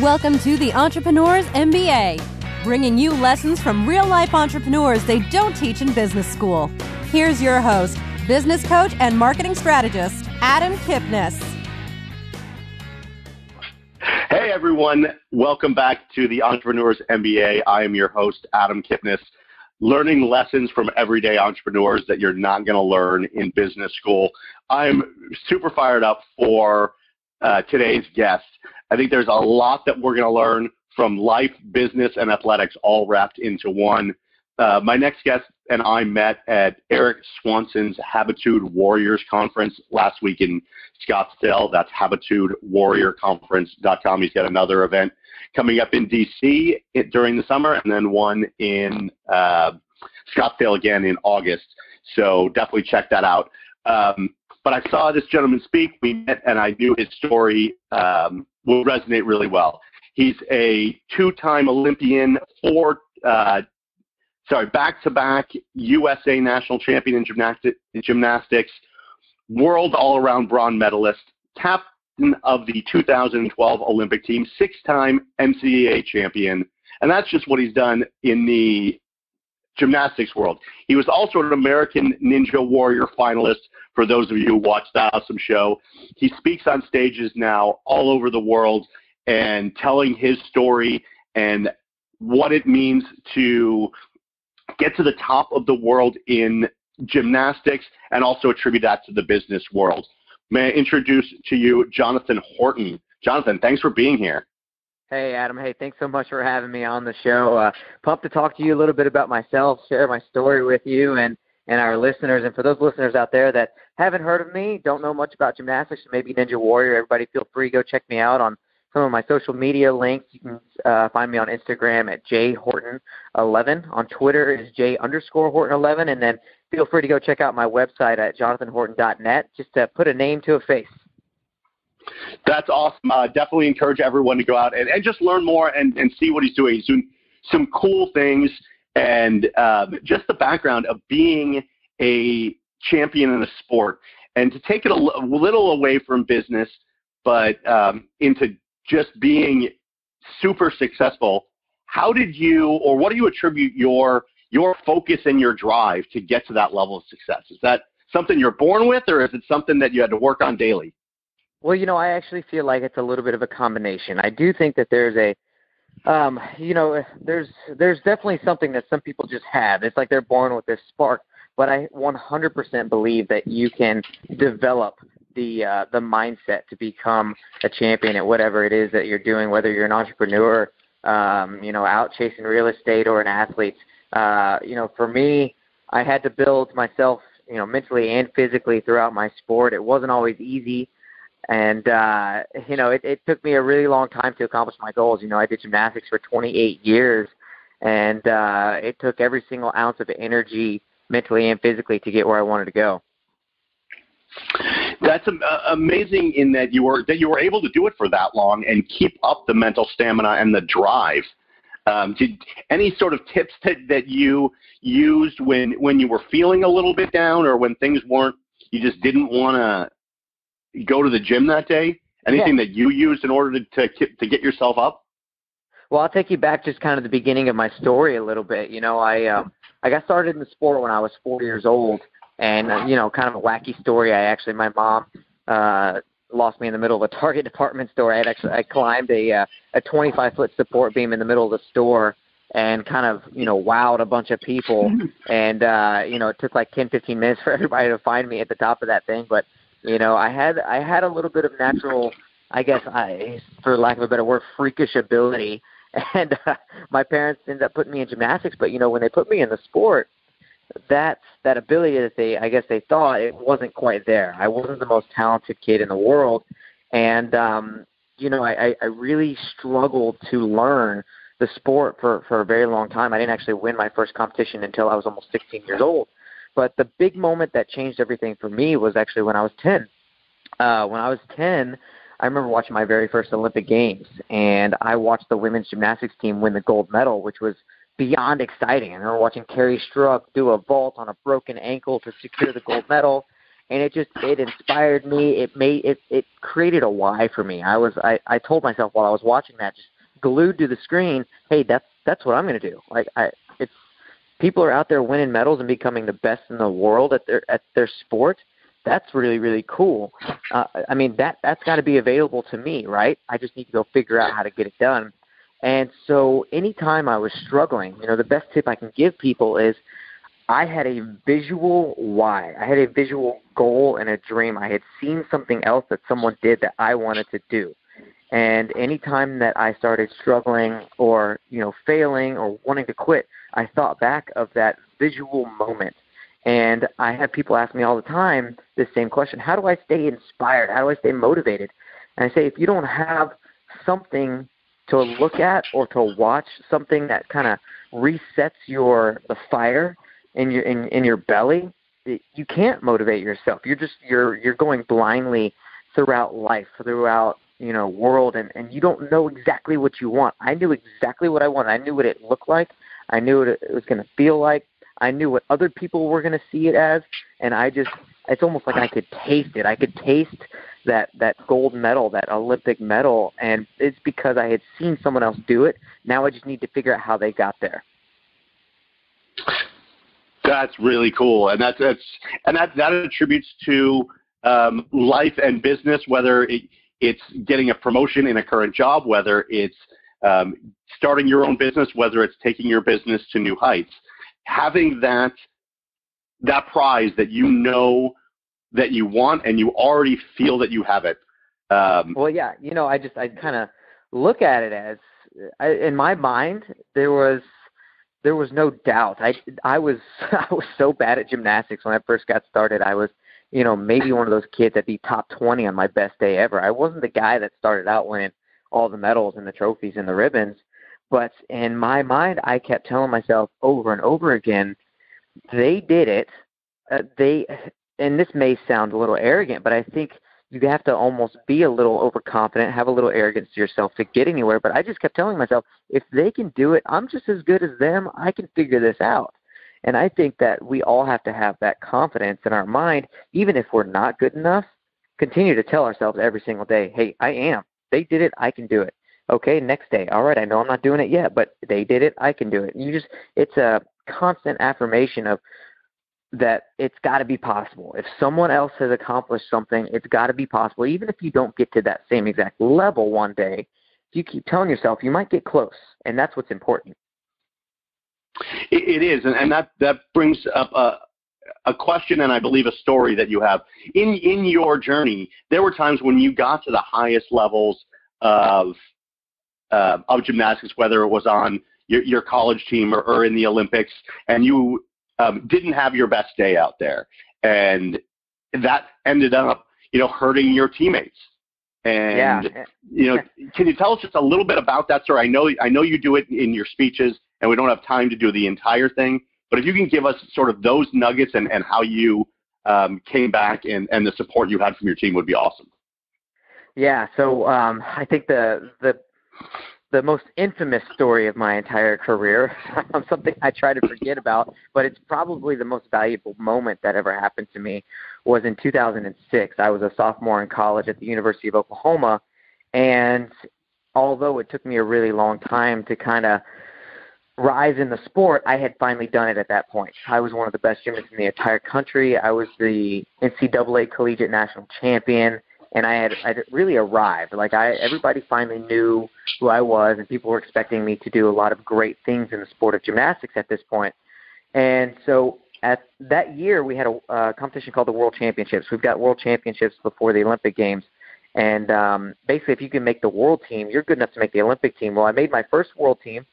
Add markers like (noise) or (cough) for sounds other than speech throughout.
Welcome to the Entrepreneurs MBA, bringing you lessons from real life entrepreneurs they don't teach in business school. Here's your host, business coach and marketing strategist, Adam Kipnes. Hey everyone, welcome back to the Entrepreneurs MBA. I am your host, Adam Kipnes, learning lessons from everyday entrepreneurs that you're not going to learn in business school. I'm super fired up for uh, today's guest. I think there's a lot that we're going to learn from life, business, and athletics all wrapped into one. Uh, my next guest and I met at Eric Swanson's Habitude Warriors Conference last week in Scottsdale. That's habitudewarriorconference.com. He's got another event coming up in DC during the summer and then one in uh, Scottsdale again in August. So definitely check that out. Um, but I saw this gentleman speak. We met, and I knew his story um, will resonate really well. He's a two-time Olympian, four, uh, sorry, back-to-back USA national champion in gymnastic, gymnastics, world all-around bronze medalist, captain of the 2012 Olympic team, six-time NCAA champion, and that's just what he's done in the gymnastics world. He was also an American Ninja Warrior finalist for those of you who watch that awesome show. He speaks on stages now all over the world and telling his story and what it means to get to the top of the world in gymnastics and also attribute that to the business world. May I introduce to you Jonathan Horton. Jonathan, thanks for being here. Hey, Adam. Hey, thanks so much for having me on the show. Uh, pumped to talk to you a little bit about myself, share my story with you and, and our listeners. And for those listeners out there that haven't heard of me, don't know much about gymnastics, maybe Ninja Warrior, everybody feel free to go check me out on some of my social media links. You can uh, find me on Instagram at jhorton11. On Twitter is j underscore horton11. And then feel free to go check out my website at jonathanhorton.net just to put a name to a face. That's awesome. Uh, definitely encourage everyone to go out and, and just learn more and, and see what he's doing. He's doing some cool things and uh, just the background of being a champion in a sport and to take it a, little away from business, but um, into just being super successful. How did you, or what do you attribute your your focus and your drive to get to that level of success? Is that something you're born with, or is it something that you had to work on daily? Well, you know, I actually feel like it's a little bit of a combination. I do think that there's a um, you know, there's there's definitely something that some people just have. It's like they're born with this spark, but I 100% believe that you can develop the uh, the mindset to become a champion at whatever it is that you're doing, whether you're an entrepreneur, um, you know, out chasing real estate or an athlete. Uh, you know, for me, I had to build myself, you know, mentally and physically throughout my sport. It wasn't always easy and uh, you know, it, it took me a really long time to accomplish my goals. You know, I did gymnastics for 28 years, and uh, it took every single ounce of energy, mentally and physically, to get where I wanted to go. That's uh, amazing in that you were that you were able to do it for that long and keep up the mental stamina and the drive. Um, did any sort of tips that, that you used when when you were feeling a little bit down or when things weren't you just didn't want to go to the gym that day? Anything yeah. that you used in order to, to to get yourself up? Well, I'll take you back just kind of the beginning of my story a little bit. You know, I um, I got started in the sport when I was four years old, and uh, you know, kind of a wacky story. I actually, my mom uh, lost me in the middle of a (laughs) Target department store. I had actually I climbed a uh, a 25 foot support beam in the middle of the store and kind of you know wowed a bunch of people (laughs) and uh you know it took like 10 15 minutes (laughs) for everybody to find me at the top of that thing but you know, I had I had a little bit of natural, I guess, I for lack of a better word, freakish ability, (laughs) and uh, my parents ended up putting me in gymnastics. But you know, when they put me in the sport, that that ability that they I guess they thought it wasn't quite there. I wasn't the most talented kid in the world, and um, you know, I, I really struggled to learn the sport for for a very long time. I didn't actually win my first competition until I was almost 16 years old. But the big moment that changed everything for me was actually when I was 10. Uh, when I was 10, I remember watching my very first Olympic Games, and I watched the women's gymnastics team win the gold medal, which was beyond exciting. I remember watching Kerri Strug do a vault on a broken ankle to secure the gold medal. and it just it inspired me. It made it it created a why for me. I was I I told myself while I was watching that, just glued to the screen, hey, that's that's what I'm going to do. Like I, people are out there winning medals and becoming the best in the world at their at their sport. That's really really cool. Uh, I mean that that's got to be available to me, right? I just need to go figure out how to get it done. And so anytime I was struggling, you know, the best tip I can give people is I had a visual why. I had a visual goal and a dream. I had seen something else that someone did that I wanted to do. And anytime that I started struggling or, you know, failing or wanting to quit, I thought back of that visual moment. And I have people ask me all the time this same question How do I stay inspired? How do I stay motivated? And I say, if you don't have something to look at or to watch, something that kind of resets your the fire in your in, in your belly, you can't motivate yourself. You're just you're you're going blindly throughout life, throughout you know world, and and you don't know exactly what you want. I knew exactly what I wanted. I knew what it looked like. I knew what it was going to feel like. I knew what other people were going to see it as, and I just it's almost like I could taste it. I could taste that that gold medal, that Olympic medal, and it's because I had seen someone else do it. Now I just need to figure out how they got there. That's really cool, and that's that's and that that attributes to um, life and business, whether it, it's getting a promotion in a current job, whether it's um, starting your own business, whether it's taking your business to new heights. Having that that prize that you know that you want and you already feel that you have it. Um, well, yeah, you know, I just I kind of look at it as I, in my mind there was there was no doubt. I I was (laughs) I was so bad at gymnastics when I first got started. I was, you know, maybe one of those kids that'd be top 20 on my best day ever. I wasn't the guy that started out winning all the medals and the trophies and the ribbons, but in my mind I kept telling myself over and over again, they did it. Uh, they and this may sound a little arrogant, but I think you have to almost be a little overconfident, have a little arrogance to yourself to get anywhere. But I just kept telling myself, if they can do it, I'm just as good as them. I can figure this out. And I think that we all have to have that confidence in our mind, even if we're not good enough. Continue to tell ourselves every single day, hey, I am. They did it, I can do it. Okay, next day, all right, I know I'm not doing it yet, but they did it, I can do it. You just, it's a constant affirmation of that it's got to be possible. If someone else has accomplished something, it's got to be possible. Even if you don't get to that same exact level one day, if you keep telling yourself you might get close, and that's what's important. It, it is, and, and that that brings up a a question and I believe a story that you have in in your journey. There were times when you got to the highest levels of uh, of gymnastics, whether it was on your, your college team or, or in the Olympics, and you um, didn't have your best day out there, and that ended up, you know, hurting your teammates. And yeah. you know, can you tell us just a little bit about that story? I know I know you do it in your speeches, and we don't have time to do the entire thing. But if you can give us sort of those nuggets and, and how you um, came back and, and the support you had from your team would be awesome. Yeah, so um, I think the the the most infamous story of my entire career, (laughs) something I try to forget about, but it's probably the most valuable moment that ever happened to me, was in 2006. I was a sophomore in college at the University of Oklahoma, and although it took me a really long time to kind of rise in the sport, I had finally done it at that point. I was one of the best gymnasts in the entire country. I was the NCAA collegiate national champion and I had I'd really arrived. Like I, everybody finally knew who I was, and people were expecting me to do a lot of great things in the sport of gymnastics at this point. And so at that year, we had a uh, competition called the World Championships. We've got World Championships before the Olympic Games, and um, basically, if you can make the World team, you're good enough to make the Olympic team. Well, I made my first World team,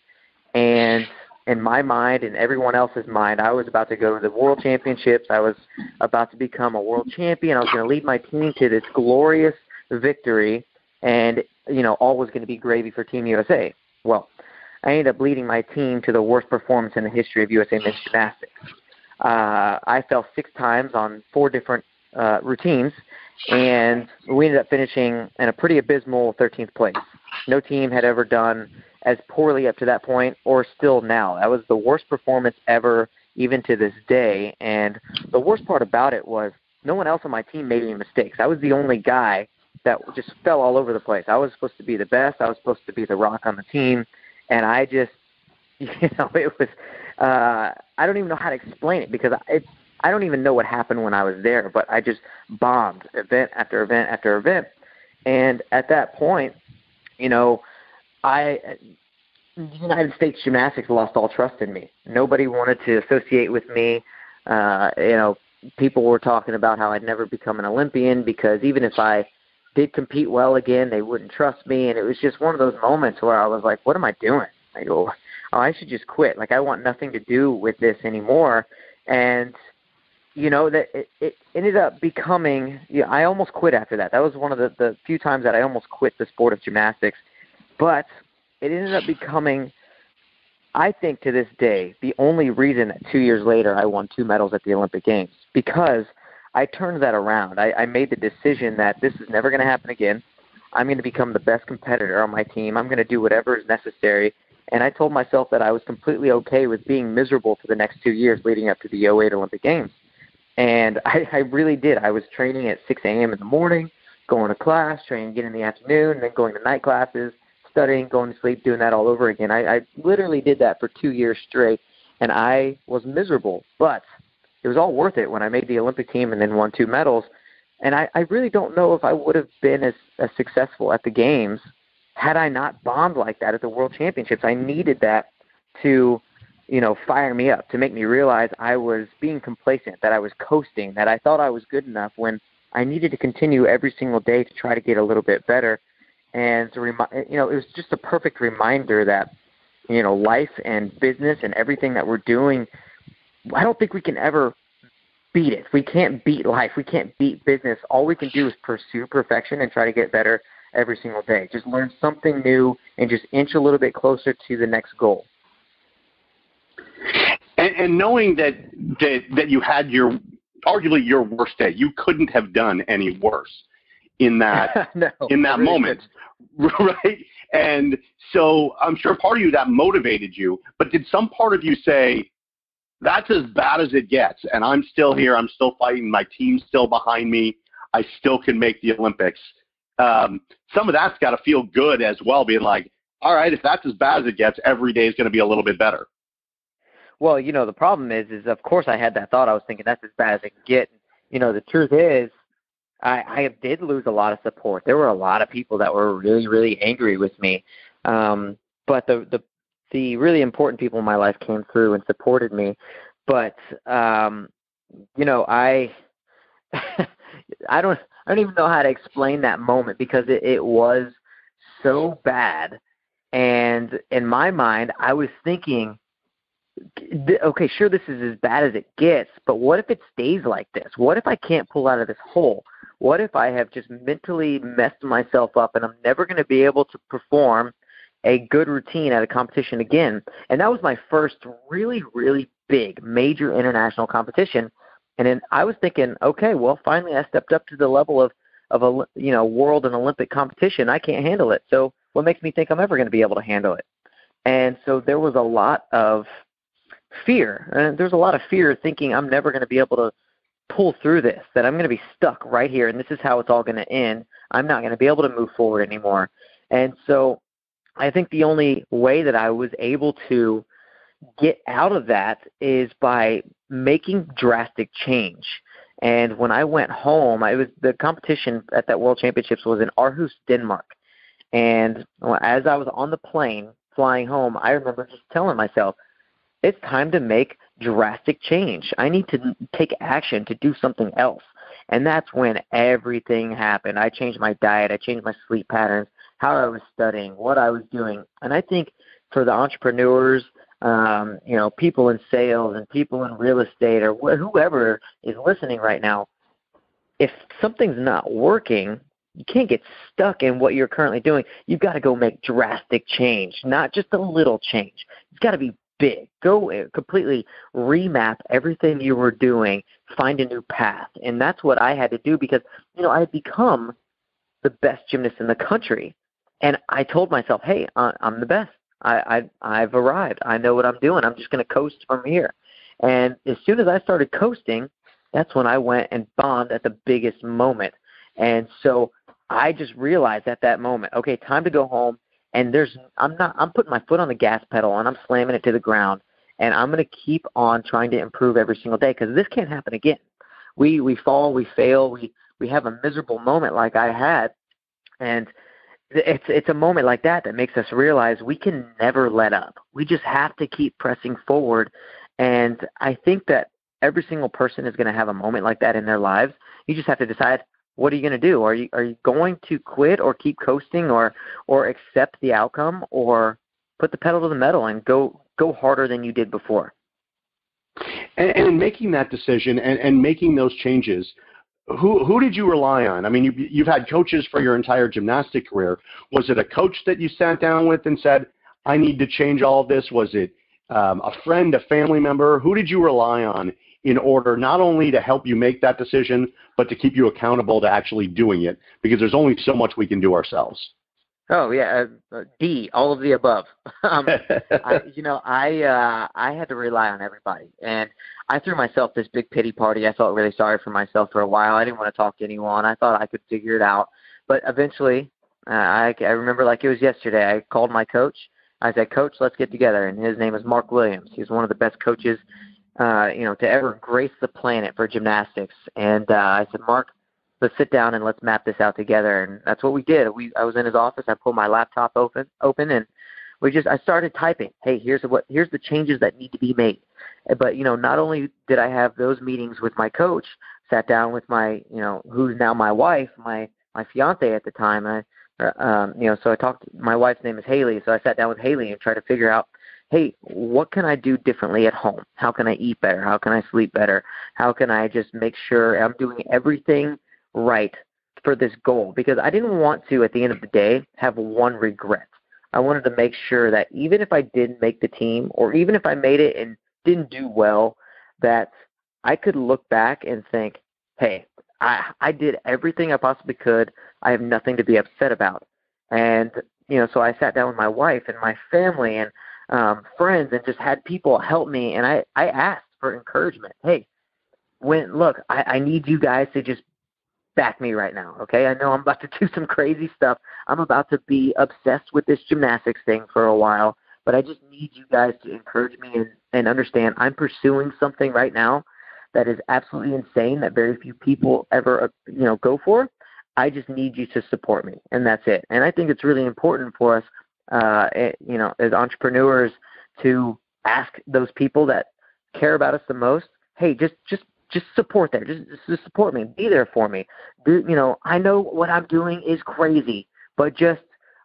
and in my mind and everyone else's mind, I was about to go to the World Championships. I was about to become a world champion. I was going to lead my team to this glorious victory, and you know, all was going to be gravy for Team USA. Well, I ended up leading my team to the worst performance in the history of USA men's gymnastics. Uh, I fell six times on four different uh, routines, and we ended up finishing in a pretty abysmal 13th place. No team had ever done as poorly up to that point or still now. That was the worst performance ever, even to this day. And the worst part about it was no one else on my team made any mistakes. I was the only guy that just fell all over the place. I was supposed to be the best. I was supposed to be the rock on the team, and I just, (laughs) you know, it was. Uh, I don't even know how to explain it because it. I don't even know what happened when I was there, but I just bombed event after event after event, and at that point, you know, I the United States Gymnastics lost all trust in me. Nobody wanted to associate with me. Uh, you know, people were talking about how I'd never become an Olympian because even if I did compete well again, they wouldn't trust me. And it was just one of those moments where I was like, what am I doing? I go, oh, I should just quit. Like I want nothing to do with this anymore. And you know that it, it ended up becoming. Know, I almost quit after that. That was one of the the few times that I almost quit the sport of gymnastics. But it ended up becoming I think to this day, the only reason that two years later I won two medals at the Olympic Games because I turned that around. I, I made the decision that this is never going to happen again. I'm going to become the best competitor on my team. I'm going to do whatever is necessary. And I told myself that I was completely okay with being miserable for the next two years leading up to the 08 Olympic Games. And (laughs) I, I really did. I was training at 6 a.m. in the morning, going to class, training again in the afternoon, and then going to night classes – studying, going to sleep, doing that all over again. I, I literally did that for two years straight, and I was miserable. But it was all worth it when I made the Olympic team and then won two medals. And I, I really don't know if I would have been as, as successful at the games had I not bombed like that at the World Championships. I needed that to, you know, fire me up to make me realize I was being complacent, that I was coasting, that I thought I was good enough when I needed to continue every single day to try to get a little bit better and to remind you know it was just a perfect reminder that you know life and business and everything that we're doing i don't think we can ever beat it. We can't beat life. We can't beat business. All we can do is pursue perfection and try to get better every single day. Just learn something new and just inch a little bit closer to the next goal. And, and knowing that, that that you had your arguably your worst day you couldn't have done any worse in that (laughs) no, in that really moment, (laughs) right? And so I'm sure part of you that motivated you, but did some part of you say, "That's as bad as it gets," and I'm still here, I'm still fighting, my team's still behind me, I still can make the Olympics. Um, some of that's got to feel good as well, being like, "All right, if that's as bad as it gets, every day is going to be a little bit better." Well, you know, the problem is, is of course I had that thought. I was thinking that's as bad as it can get. You know, the truth is, I, I did lose a lot of support. There were a lot of people that were really, really angry with me. Um, but the, the the really important people in my life came through and supported me. But um, you know, I (laughs) I don't I don't even know how to explain that moment because it, it was so bad. And in my mind, I was thinking, okay, sure, this is as bad as it gets, but what if it stays like this? What if I can't pull out of this hole? What if I have just mentally messed myself up and I'm never going to be able to perform a good routine at a competition again? And that was my first really, really big, major international competition. And then I was thinking, okay, well, finally I stepped up to the level of of a you know world and Olympic competition. I can't handle it. So what makes me think I'm ever going to be able to handle it? And so there was a lot of fear. And there's a lot of fear thinking I'm never going to be able to pull through this, that I'm going to be stuck right here and this is how it's all going to end. I'm not going to be able to move forward anymore. And so I think the only way that I was able to get out of that is by making drastic change. And when I went home, I was the competition at that World Championships was in Aarhus, Denmark. And as I was on the plane flying home, I remember just telling myself, it's time to make drastic change. I need to take action to do something else. And that's when everything happened. I changed my diet, I changed my sleep patterns, how I was studying, what I was doing. And I think for the entrepreneurs, um, you know, people in sales and people in real estate or wh- whoever is listening right now, if something's not working, you can't get stuck in what you're currently doing. You've got to go make drastic change, not just a little change. It's got to be big. Go completely remap everything you were doing, find a new path. And that's what I had to do because, you know, I had become the best gymnast in the country. And I told myself, hey, I'm the best. I, I I've arrived. I know what I'm doing. I'm just going to coast from here. And as soon as I started coasting, that's when I went and bombed at the biggest moment. And so I just realized at that moment, okay, time to go home. And there's, I'm not, I'm putting my foot on the gas pedal and I'm slamming it to the ground. And I'm going to keep on trying to improve every single day because this can't happen again. We we fall, we fail, we we have a miserable moment like I had, and it's it's a moment like that that makes us realize we can never let up. We just have to keep pressing forward, and I think that every single person is going to have a moment like that in their lives. You just have to decide what are you going to do? Are you are you going to quit or keep coasting or or accept the outcome or put the pedal to the metal and go go harder than you did before? And, and in making that decision and, and making those changes, who who did you rely on? I mean, you, you've had coaches for your entire gymnastic career. Was it a coach that you sat down with and said, "I need to change all of this"? Was it um, a friend, a family member? Who did you rely on in order not only to help you make that decision, but to keep you accountable to actually doing it? Because there's only so much we can do ourselves. Oh yeah, uh, D, all of the above. (laughs) um, I, (laughs) you know, I uh, I had to rely on everybody, and I threw myself this big pity party. I felt really sorry for myself for a while. I didn't want to talk to anyone. I thought I could figure it out, but eventually, uh, I I remember like it was yesterday. I called my coach. I said, Coach, let's get together, and his name is Mark Williams. He's one of the best coaches, uh, you know, to ever grace the planet for gymnastics. And uh, I said, Mark, let's sit down and let's map this out together. And that's what we did. We I was in his office. I pulled my laptop open open and we just I started typing. Hey, here's what here's the changes that need to be made. But you know, not only did I have those meetings with my coach, sat down with my you know who's now my wife, my my fiance at the time. I um, you know, so I talked. My wife's name is Haley, so I sat down with Haley and tried to figure out hey, what can I do differently at home? How can I eat better? How can I sleep better? How can I just make sure I'm doing everything right for this goal because I didn't want to, at the end of the day, have one regret. I wanted to make sure that even if I didn't make the team, or even if I made it and didn't do well, that I could look back and think, hey, I, I did everything I possibly could. I have nothing to be upset about. And, you know, so I sat down with my wife and my family and um, friends and just had people help me. And I, I asked for encouragement. Hey, when look, I, I need you guys to just back me right now, okay? I know I'm about to (laughs) do some crazy stuff. I'm about to be obsessed with this gymnastics thing for a while, but I just need you guys to encourage me and, and understand I'm pursuing something right now that is absolutely insane that very few people ever, uh, you know, go for. I just need you to support me, and that's it. And I think it's really important for us, uh, eh, you know, as entrepreneurs, to ask those people that care about us the most, hey, just just just support there. Just, just support me. Be there for me. Do, you know, I know what I'm doing is crazy, but just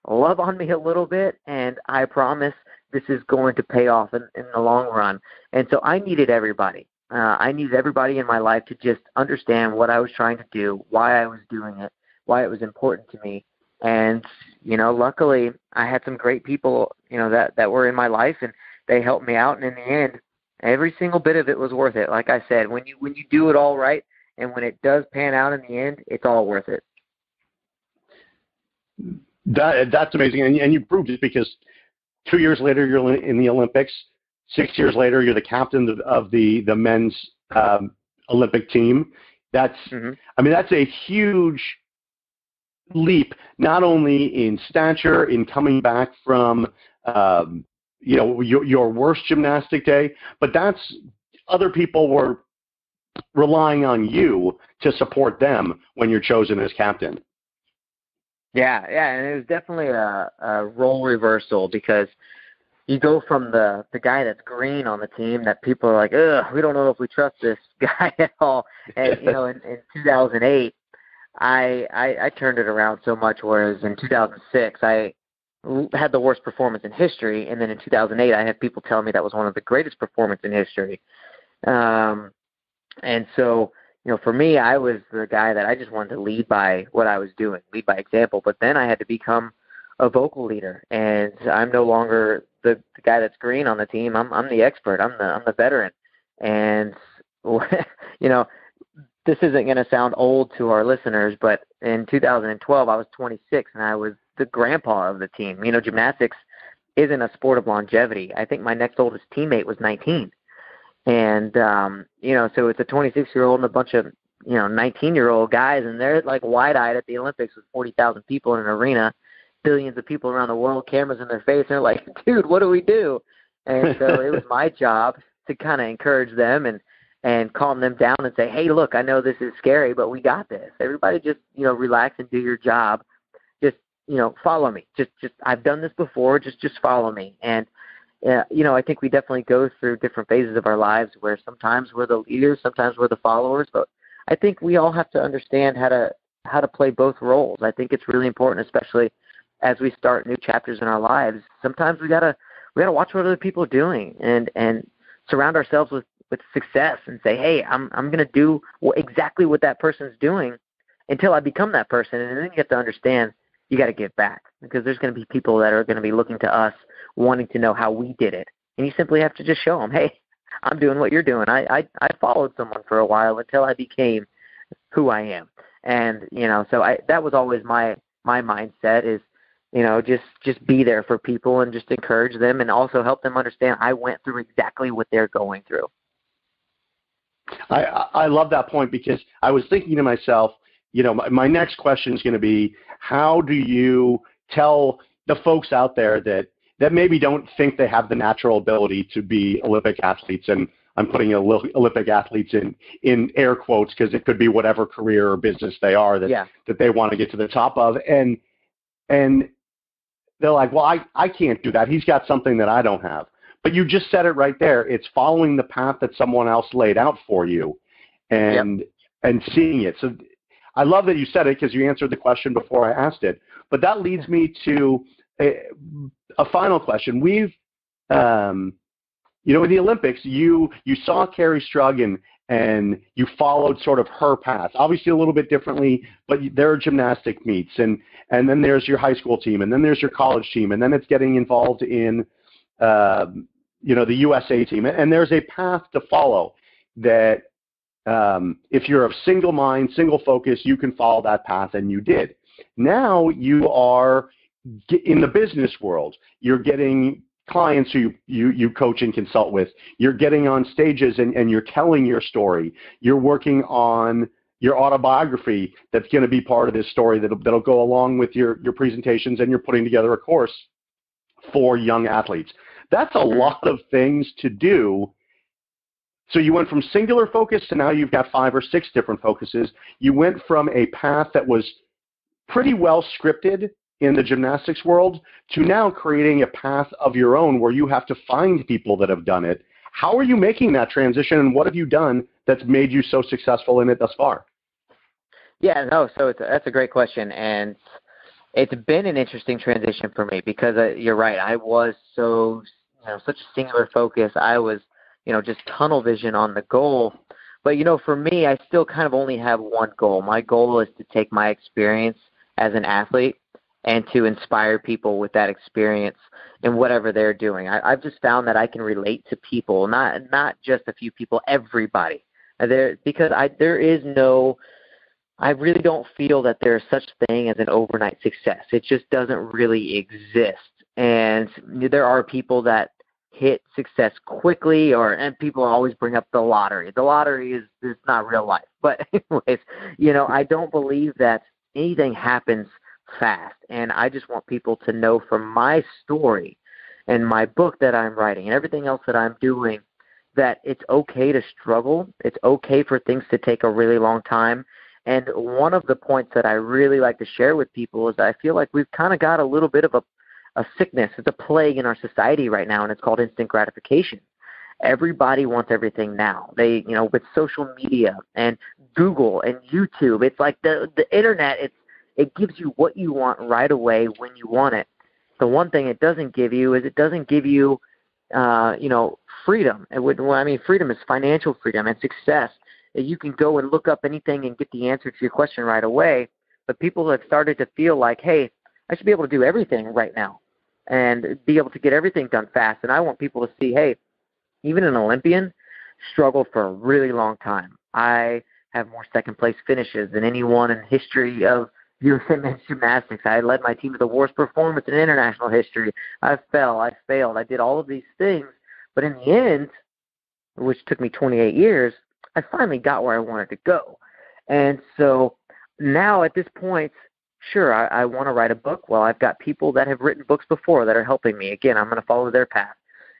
love on me a little bit, and I promise this is going to pay off in, in the long run. And so I needed everybody. Uh, I needed everybody in my life to just understand what I was trying to do, why I was doing it, why it was important to me. And you know, luckily, I had some great people, you know, that that were in my life, and they helped me out. And in the end, every single bit of it was worth it. Like I said, when you when you do it all right and when it does pan out in the end, it's all worth it. That that's amazing, and and you proved it because two years later you're in the Olympics. Six years later, you're the captain of, of the the men's um, Olympic team. That's mm-hmm. I mean that's a huge leap, not only in stature, in coming back from um, you know your, your worst gymnastic day, but that's other people were relying on you to support them when you're chosen as captain. Yeah, yeah, and it was definitely a, a role reversal because you go from the the guy that's green on the team that people are like, ugh, we don't know if we trust this (laughs) guy at all. And you (laughs) know, in, in 2008, I, I I turned it around so much. Whereas in 2006, I had the worst performance in history, and then in 2008, I had people tell me that was one of the greatest performance in history. Um, and so, you know, for me, I was the guy that I just wanted to lead by what I was doing, lead by example. But then I had to become a vocal leader, and I'm no longer the, the guy that's green on the team. I'm I'm the expert. I'm the I'm the veteran, and (laughs) you know, this isn't going to sound old to our listeners, but in 2012, I was 26 and I was the grandpa of the team. You know, gymnastics isn't a sport of longevity. I think my next oldest teammate was 19. and um, you know, so it's a 26 year old and a bunch of you know 19 year old guys, and they're like wide eyed at the Olympics with 40,000 people in an arena, billions of people around the world, cameras in their face, and they're like, dude, what do we do? And so it was my (laughs) job to kind of encourage them and and calm them down and say, hey, look, I know this is scary, but we got this. Everybody just you know relax and do your job. Just you know follow me. Just just I've done this before. Just just follow me and yeah, you know, I think we definitely go through different phases of our lives where sometimes we're the leaders, sometimes we're the followers, but I think we all have to understand how to how to play both roles. I think it's really important, especially as we start new chapters in our lives. Sometimes we gotta we gotta watch what other people are doing and and surround ourselves with with success and say, hey, I'm I'm gonna do exactly what that person's doing until I become that person, and then you have to understand you got to give back because there's going to be people that are going to be looking to us wanting to know how we did it. And you simply have to just show them, hey, (laughs) I'm doing what you're doing. I, I, I followed someone for a while until I became who I am. And, you know, so I, that was always my, my mindset is, you know, just, just be there for people and just encourage them and also help them understand I went through exactly what they're going through. I, I love that point because I was thinking to myself, you know, my, my next question is going to be, how do you tell the folks out there that that maybe don't think they have the natural ability to be Olympic athletes. And I'm putting Olympic athletes in in air quotes because it could be whatever career or business they are that yeah. that they want to get to the top of. And and they're like, well, I I can't do that. He's got something that I don't have. But you just said it right there. It's following the path that someone else laid out for you, and yep. and seeing it. So I love that you said it because you answered the question before I asked it. But that leads me to a, a final question. We've, um, you know, in the Olympics, you you saw Kerri Strug and and you followed sort of her path. Obviously, a little bit differently, but there are gymnastic meets, and and then there's your high school team, and then there's your college team, and then it's getting involved in, uh, you know, the USA team, and there's a path to follow that. Um, if you're of single mind, single focus, you can follow that path, and you did. Now you are in the business world, you're getting clients who you, you, you coach and consult with. You're getting on stages and, and you're telling your story. You're working on your autobiography that's going to be part of this story that'll, that'll go along with your, your presentations and you're putting together a course for young athletes. That's a lot of things to do. So you went from singular focus to now you've got five or six different focuses. You went from a path that was pretty well scripted in the gymnastics world to now creating a path of your own where you have to find people that have done it. How are you making that transition and what have you done that's made you so successful in it thus far? Yeah, no, so it's a, that's a great question and it's been an interesting transition for me because uh, you're right. I was so, you know, such a singular focus. I was, you know, just tunnel vision on the goal. But you know, for me, I still kind of only have one goal. My goal is to take my experience as an athlete and to inspire people with that experience in whatever they're doing. I, I've just found that I can relate to people, not not just a few people, everybody. There because I there is no I really don't feel that there's such thing as an overnight success. It just doesn't really exist. And there are people that hit success quickly or and people always bring up the lottery. The lottery is is not real life. (laughs) But anyways, you know, I don't believe that anything happens fast. And I just want people to know from my story and my book that I'm writing and everything else that I'm doing that it's okay to struggle. It's okay for things to take a really long time. And one of the points that I really like to share with people is I feel like we've kind of got a little bit of a, a sickness. It's a plague in our society right now, and it's called instant gratification. Everybody wants everything now. They, you know, with social media and Google and YouTube, it's like the the internet. It's it gives you what you want right away when you want it. The one thing it doesn't give you is it doesn't give you, uh, you know, freedom. It would, well, I mean, freedom is financial freedom and success. You can go and look up anything and get the answer to your question right away. But people have started to feel like, hey, I should be able to do everything right now and be able to get everything done fast. And I want people to see, hey, even an Olympian struggled for a really long time. I have more second place finishes than anyone in history of USA men's (laughs) gymnastics. I led my team to the worst performance in international history. I fell, I failed, I did all of these things, but in the end, which took me 28 years, I finally got where I wanted to go. And so now at this point, sure, I, I want to write a book. Well, I've got people that have written books before that are helping me. Again, I'm going to follow their path.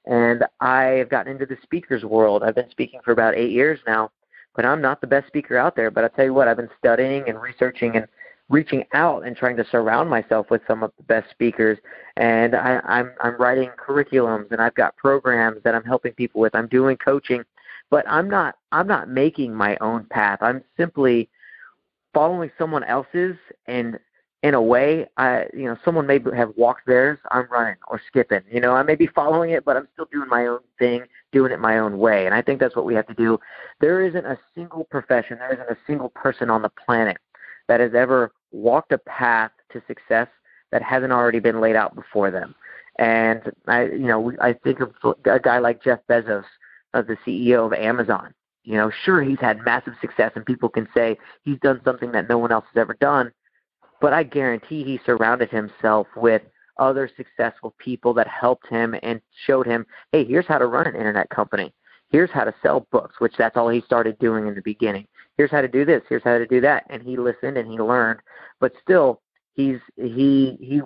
And I've gotten into the speakers world. I've been speaking for about eight years now, but I'm not the best speaker out there. But I tell you what, I've been studying and researching and reaching out and trying to surround myself with some of the best speakers. And I, I'm I'm writing curriculums and I've got programs that I'm helping people with. I'm doing coaching, but I'm not I'm not making my own path. I'm simply following someone else's and in a way, I you know someone may have walked theirs. I'm running or skipping. You know, I may be following it, but I'm still doing my own thing, doing it my own way. And I think that's what we have to do. There isn't a single profession, there isn't a single person on the planet that has ever walked a path to success that hasn't already been laid out before them. And I, you know, I think of a guy like Jeff Bezos, uh, the CEO of Amazon. You know, sure he's had massive success, and people can say he's done something that no one else has ever done but I guarantee he surrounded himself with other successful people that helped him and showed him, hey, here's how to run an internet company. Here's how to sell books, which that's all he started doing in the beginning. Here's how to do this. Here's how to do that. And he listened and he learned. But still, he's he he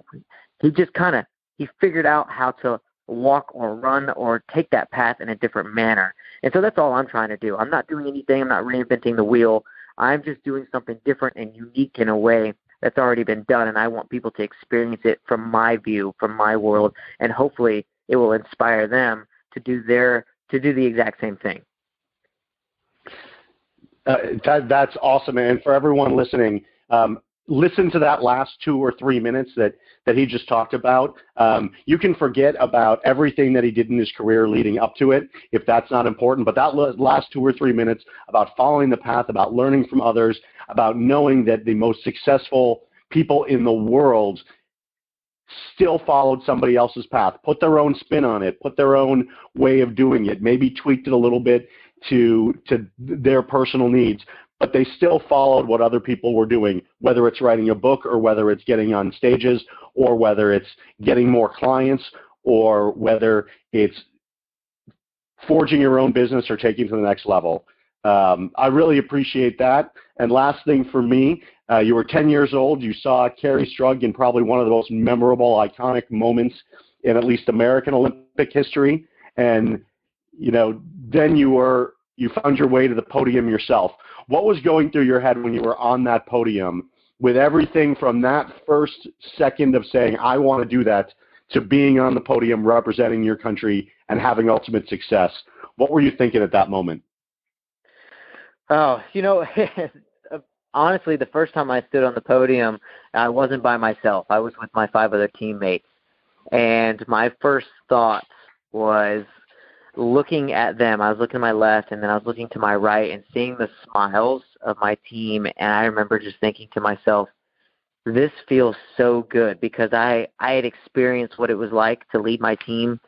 he just kind of he figured out how to walk or run or take that path in a different manner. And so that's all I'm trying to do. I'm not doing anything. I'm not reinventing the wheel. I'm just doing something different and unique in a way that's already been done, and I want people to experience it from my view, from my world, and hopefully it will inspire them to do their to do the exact same thing. Uh, that, that's awesome, and for everyone listening, um, listen to that last two or three minutes that that he just talked about. Um, you can forget about everything that he did in his career leading up to it if that's not important. But that last two or three minutes about following the path, about learning from others, about knowing that the most successful people in the world still followed somebody else's path, put their own spin on it, put their own way of doing it, maybe tweaked it a little bit to to their personal needs, but they still followed what other people were doing, whether it's writing a book or whether it's getting on stages or whether it's getting more clients or whether it's forging your own business or taking to the next level. Um, I really appreciate that. And last thing for me, uh, you were 10 years old. You saw Kerri Strug in probably one of the most memorable, iconic moments in at least American Olympic history. And you know, then you were you found your way to the podium yourself. What was going through your head when you were on that podium with everything from that first second of saying, I want to do that, to being on the podium representing your country and having ultimate success? What were you thinking at that moment? Oh, you know, (laughs) honestly, the first time I stood on the podium, I wasn't by myself. I was with my five other teammates. And my first thought was, looking at them, I was looking to my left and then I was looking to my right and seeing the smiles of my team. And I remember just thinking to myself, this feels so good because I I had experienced what it was like to lead my team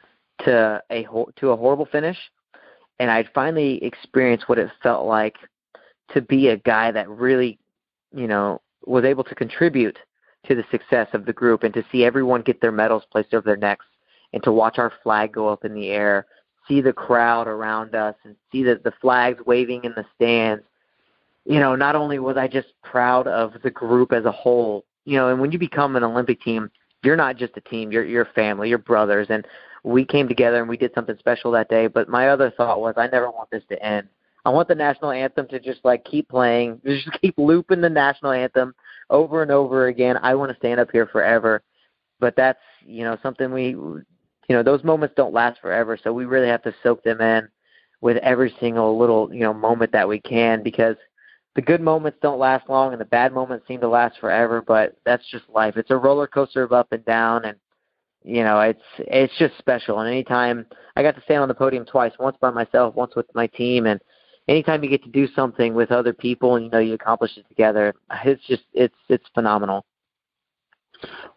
to a to a horrible finish. And I'd finally experienced what it felt like to be a guy that really, you know, was able to contribute to the success of the group and to see everyone get their medals placed over their necks and to watch our flag go up in the air see the crowd around us and see the, the flags waving in the stands, you know, not only was I just proud of the group as a whole, you know, and when you become an Olympic team, you're not just a team, you're you're family, you're brothers and we came together and we did something special that day, but my other thought was I never want this to end. I want the national anthem to just like keep playing, (laughs) just keep looping the national anthem over and over again. I want to stand up here forever. But that's, you know, something we you know those moments don't last forever so we really have to soak them in with every single little you know moment that we can because the good moments don't last long and the bad moments seem to last forever but that's just life. It's a roller coaster of up and down and you know it's it's just special. And anytime i got to stand on the podium twice once by myself once with my team and anytime you get to do something with other people and you know you accomplish it together it's just it's it's phenomenal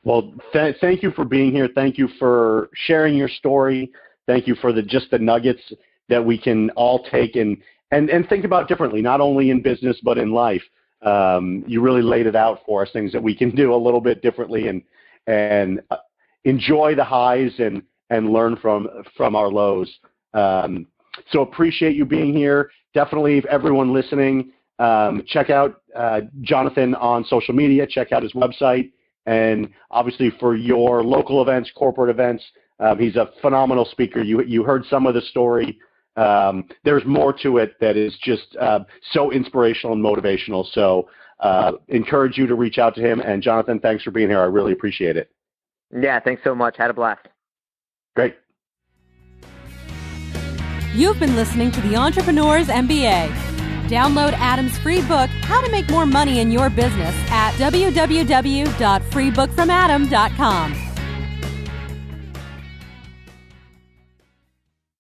well, th- thank you for being here. Thank you for sharing your story. Thank you for the just the nuggets that we can all take and and and think about differently, not only in business but in life. Um, you really laid it out for us, things that we can do a little bit differently and and uh, enjoy the highs and and learn from from our lows. Um, so appreciate you being here. Definitely, if everyone listening, um, check out uh, Jonathan on social media. Check out his website, and obviously for your local events, corporate events, um, he's a phenomenal speaker. You you heard some of the story. Um, there's more to it that is just uh, so inspirational and motivational. So uh, encourage you to reach out to him. And Jonathan, thanks for being here. I really appreciate it. Yeah, thanks so much. Had a blast. Great. You've been listening to the Entrepreneurs MBA. Download Adam's free book, How to Make More Money in Your Business, at www.freebookfromadam.com.